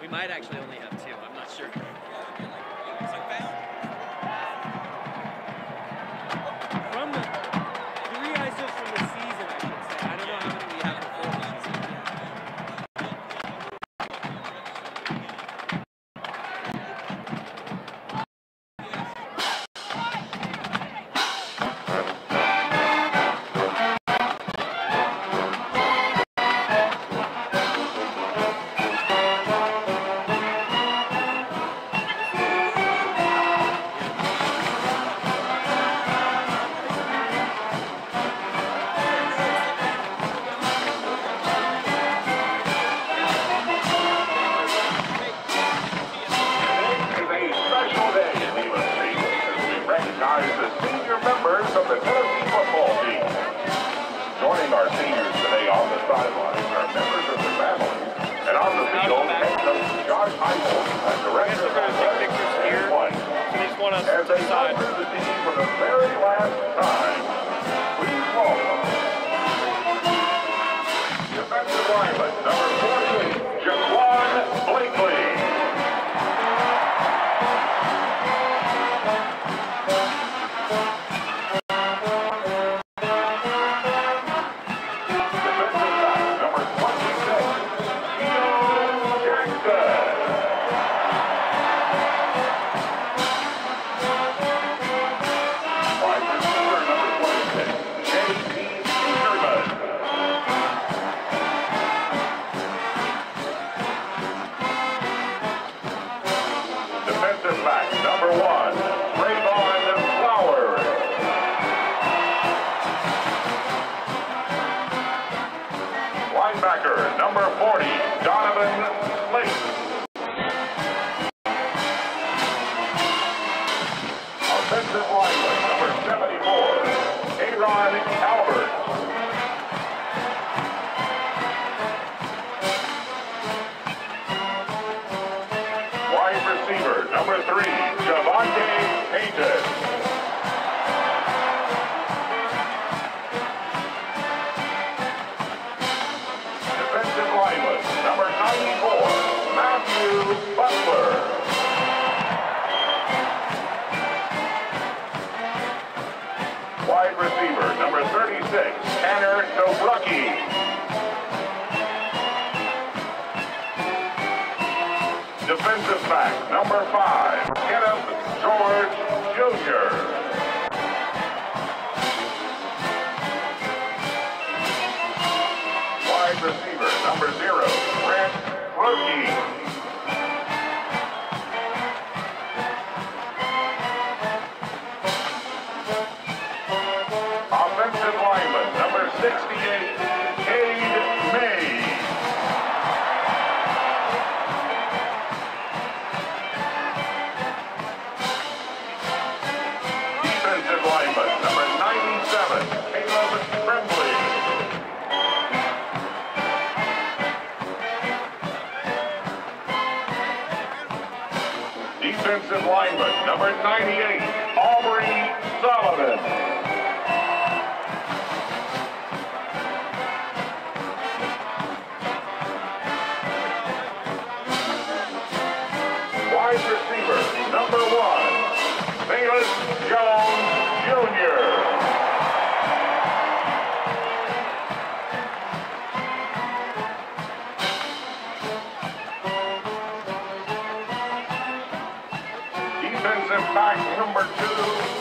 We might actually only have two. Director I guess they're going to take pictures here. So they just want to the. number 40, Donovan wide receiver, number 36, Tanner Dobrucki. Defensive back, number 5, Kenneth George Jr. Wide receiver, number zero, Brent Rookie. Defensive lineman, number 68, Cade May. Defensive lineman, number 97, Caleb Friendly. Defensive lineman, number 98, Aubrey Solomon. Two,